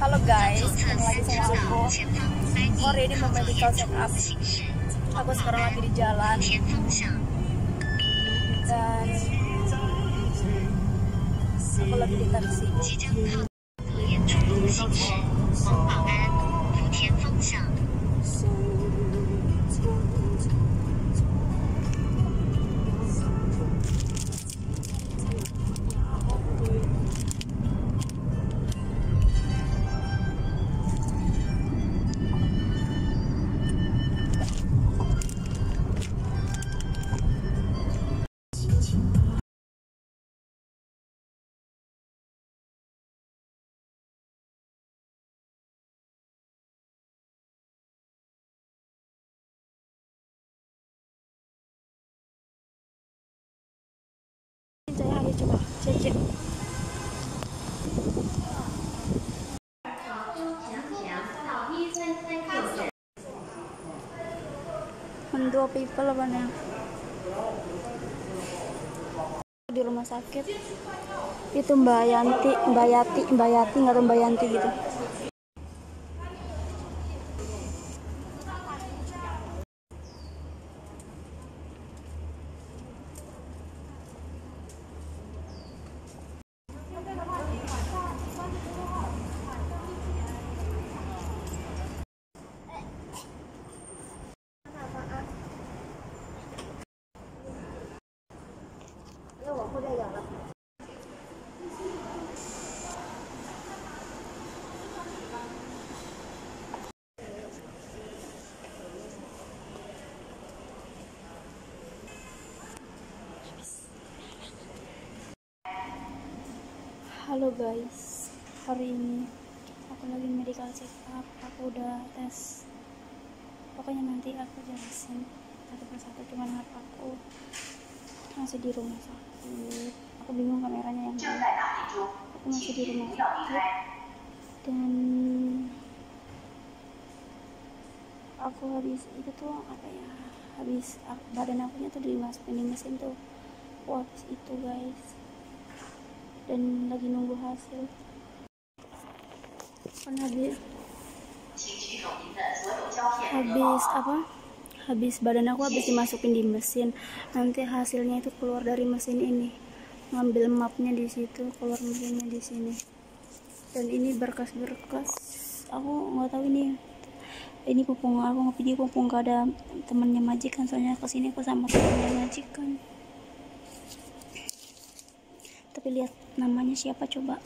Halo guys, ketemu lagi sama aku. Hari ini mau medical check up. Aku sekarang lagi di jalan dan aku lagi di taksi. 即 Mendua people nih? Di rumah sakit itu Mbak Yanti, Mbak Yati, Mbak Yati nggak Mbak Yanti gitu. Halo guys, hari ini aku lagi medical check up. Aku udah tes. Pokoknya nanti aku jelasin satu persatu gimana aku masih di rumah sakit. Aku bingung kameranya yang mana. Aku masih di rumah sakit dan aku habis itu tuh apa ya habis badan akunya tuh dimasukin di mesin tuh wah habis itu guys dan lagi nunggu hasil. Kan habis. Habis apa? Habis badan aku habis dimasukin di mesin. Nanti hasilnya itu keluar dari mesin ini. Ngambil mapnya di situ keluar mesinnya di sini. Dan ini berkas-berkas. Aku nggak tahu ini. Ini pupung aku di pupung gak ada temennya majikan. Soalnya ke sini aku sama temennya majikan tapi lihat namanya siapa coba.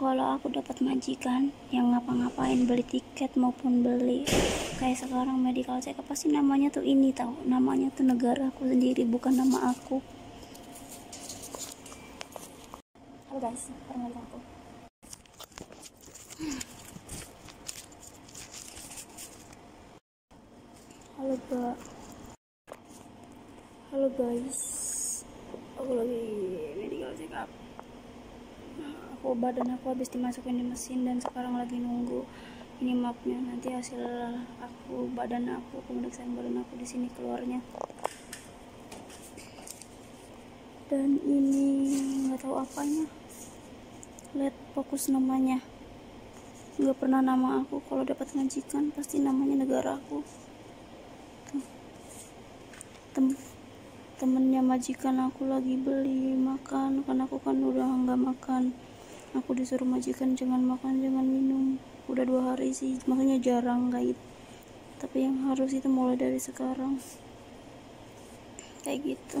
Kalau aku dapat majikan yang ngapa-ngapain beli tiket maupun beli kayak sekarang medical check up pasti namanya tuh ini tahu namanya tuh negara aku sendiri bukan nama aku. Halo guys sekarang aku. Halo halo guys aku lagi medical check up aku badan aku habis dimasukin di mesin dan sekarang lagi nunggu ini mapnya nanti hasil aku badan aku pemeriksaan badan aku di sini keluarnya. Dan ini nggak tahu apanya. Lihat fokus namanya. Nggak pernah nama aku. Kalau dapat majikan pasti namanya negara aku. Tuh. Tem temennya majikan aku lagi beli makan kan aku kan udah nggak makan. Aku disuruh majikan jangan makan jangan minum. Udah dua hari sih maksudnya jarang guys tapi yang harus itu mulai dari sekarang. Kayak gitu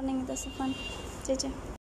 欢迎你的喜欢，再见。